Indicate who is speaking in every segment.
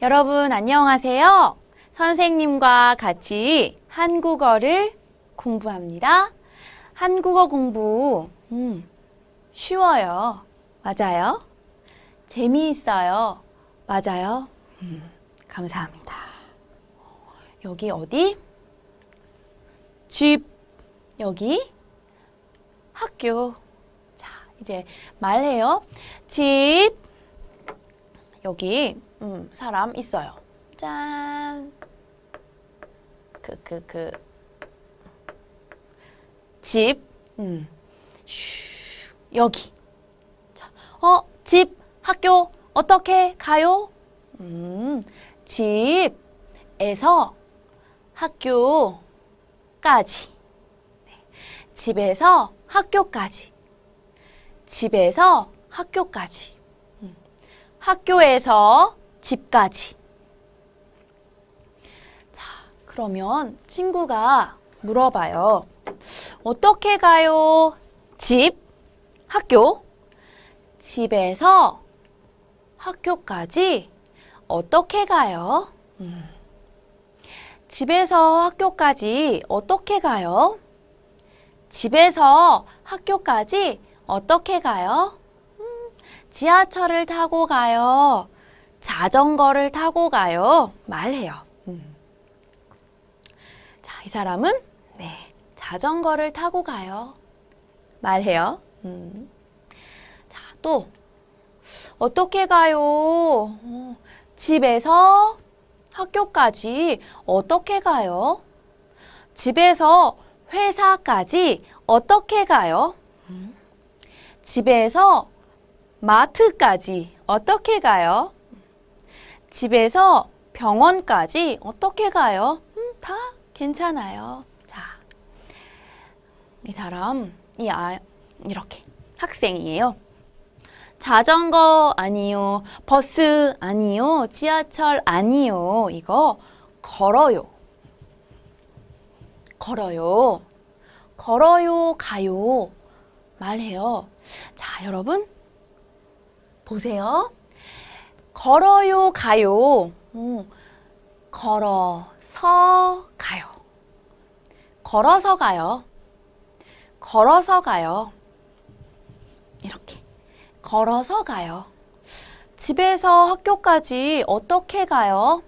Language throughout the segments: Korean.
Speaker 1: 여러분 안녕하세요. 선생님과 같이 한국어를 공부합니다. 한국어 공부, 음, 쉬워요. 맞아요. 재미있어요. 맞아요. 음, 감사합니다. 여기 어디? 집. 여기 학교. 자, 이제 말해요. 집. 여기 음, 사람 있어요. 짠. 그, 그, 그. 집. 음. 슈, 여기. 자, 어, 집, 학교, 어떻게 가요? 음, 집에서 학교까지. 네. 집에서 학교까지. 집에서 학교까지. 음. 학교에서 집까지. 자, 그러면 친구가 물어봐요. 어떻게 가요? 집, 학교. 집에서 학교까지 어떻게 가요? 음. 집에서 학교까지 어떻게 가요? 집에서 학교까지 어떻게 가요? 음, 지하철을 타고 가요. 자전거를 타고 가요. 말해요. 음. 자, 이 사람은 네, 자전거를 타고 가요. 말해요. 음. 자, 또 어떻게 가요? 어, 집에서 학교까지 어떻게 가요? 집에서 회사까지 어떻게 가요? 음. 집에서 마트까지 어떻게 가요? 집에서 병원까지 어떻게 가요? 음, 다 괜찮아요. 자, 이 사람, 이 아, 이렇게 학생이에요. 자전거 아니요. 버스 아니요. 지하철 아니요. 이거 걸어요. 걸어요. 걸어요. 가요. 말해요. 자, 여러분. 보세요. 걸어요. 가요. 음, 걸어서 가요. 걸어서 가요. 걸어서 가요. 이렇게. 걸어서 가요. 집에서 학교까지 어떻게 가요?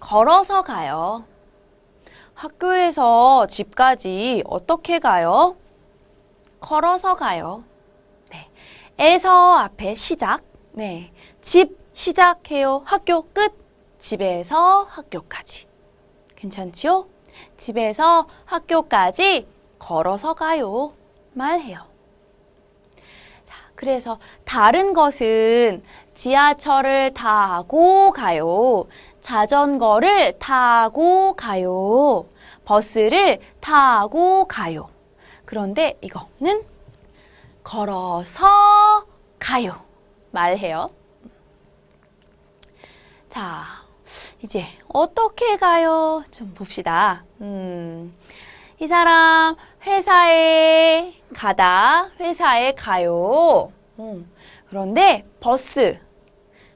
Speaker 1: 걸어서 가요. 학교에서 집까지 어떻게 가요? 걸어서 가요. 네. 에서 앞에 시작. 네. 집 시작해요. 학교 끝. 집에서 학교까지. 괜찮지요? 집에서 학교까지 걸어서 가요. 말해요. 자, 그래서 다른 것은 지하철을 타고 가요. 자전거를 타고 가요. 버스를 타고 가요. 그런데 이거는 걸어서 가요. 말해요. 자, 이제 어떻게 가요? 좀 봅시다. 음, 이 사람 회사에 가다, 회사에 가요. 음, 그런데 버스,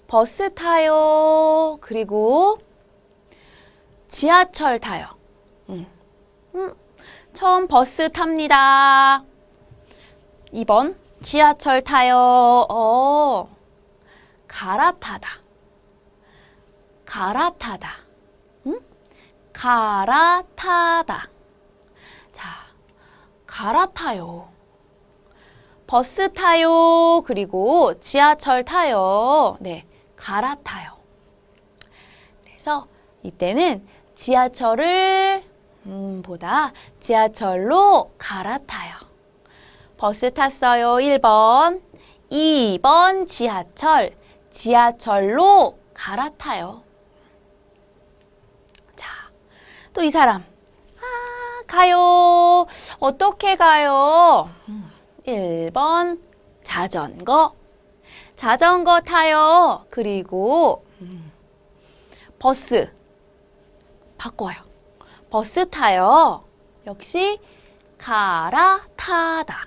Speaker 1: 버스 타요. 그리고 지하철 타요. 음, 음, 처음 버스 탑니다. 2번 지하철 타요. 어, 갈아타다. 갈아타다. 응? 갈아타다. 자, 갈아타요. 버스 타요. 그리고 지하철 타요. 네, 갈아타요. 그래서 이때는 지하철을 음, 보다 지하철로 갈아타요. 버스 탔어요. 1번. 2번 지하철. 지하철로 갈아타요. 또 이 사람. 아, 가요. 어떻게 가요? 1번 자전거. 자전거 타요. 그리고 음, 버스. 바꿔요. 버스 타요. 역시 갈아타다.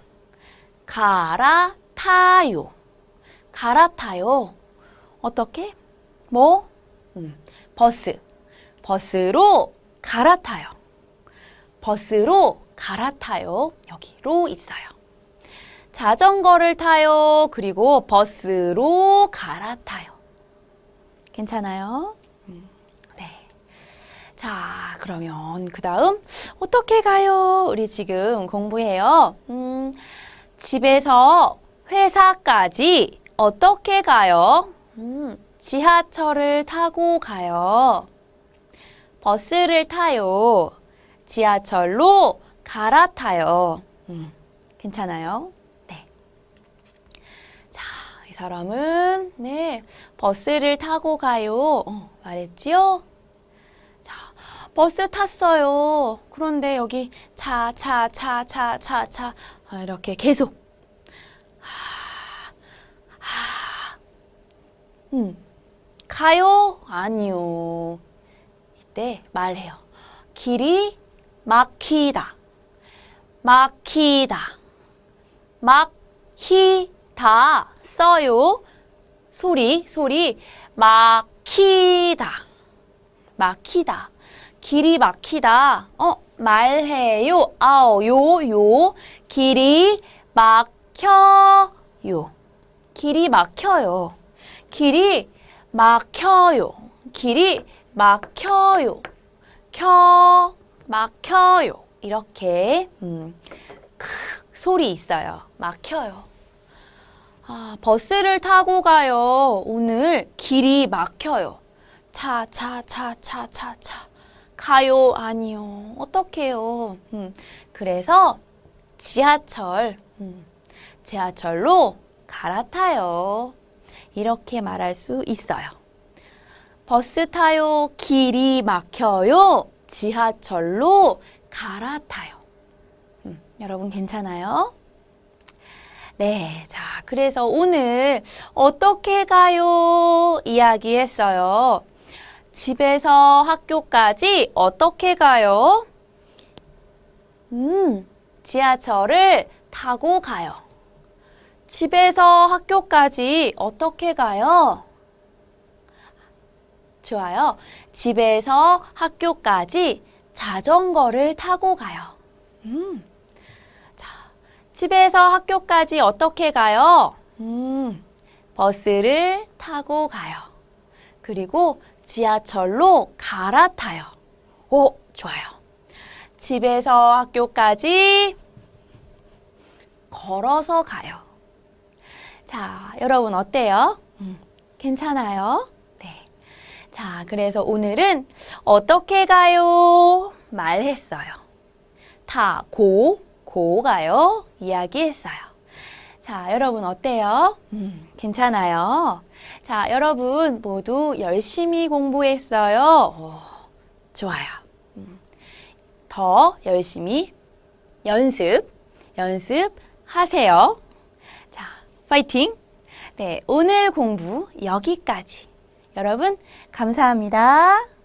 Speaker 1: 갈아타요. 갈아타요. 어떻게? 뭐? 음, 버스. 버스로 갈아타요. 버스로 갈아타요. 여기로 있어요. 자전거를 타요. 그리고 버스로 갈아타요. 괜찮아요? 음, 네. 자, 그러면 그 다음 어떻게 가요? 우리 지금 공부해요. 음, 집에서 회사까지 어떻게 가요? 음, 지하철을 타고 가요. 버스를 타요. 지하철로 갈아타요. 음, 괜찮아요? 네. 자, 이 사람은, 네, 버스를 타고 가요. 어, 말했지요? 자, 버스 탔어요. 그런데 여기 차, 차, 차, 차, 차, 차. 아, 이렇게 계속. 하, 하. 음, 가요? 아니요. 이때 말해요. 길이 막히다. 막히다. 막히다. 써요. 소리, 소리. 막히다. 막히다. 길이 막히다. 어, 말해요. 아오, 요, 요. 길이 막혀요. 길이 막혀요. 길이 막혀요. 길이 막혀요. 켜, 막혀요. 이렇게, 음, 크, 소리 있어요. 막혀요. 아, 버스를 타고 가요. 오늘 길이 막혀요. 차, 차, 차, 차, 차, 차. 가요? 아니요. 어떡해요? 음, 그래서 지하철, 음, 지하철로 갈아타요. 이렇게 말할 수 있어요. 버스 타요. 길이 막혀요. 지하철로 갈아타요. 음, 여러분 괜찮아요? 네, 자, 그래서 오늘 어떻게 가요? 이야기했어요. 집에서 학교까지 어떻게 가요? 음, 지하철을 타고 가요. 집에서 학교까지 어떻게 가요? 좋아요. 집에서 학교까지 자전거를 타고 가요. 음. 자, 집에서 학교까지 어떻게 가요? 음, 버스를 타고 가요. 그리고 지하철로 갈아타요. 오, 좋아요. 집에서 학교까지 걸어서 가요. 자, 여러분 어때요? 음, 괜찮아요? 네. 자, 그래서 오늘은 어떻게 가요? 말했어요. 타 고, 고 가요? 이야기했어요. 자, 여러분 어때요? 음, 괜찮아요? 자, 여러분 모두 열심히 공부했어요. 오, 좋아요. 음, 더 열심히 연습, 연습하세요. 자, 파이팅! 네, 오늘 공부 여기까지. 여러분, 감사합니다.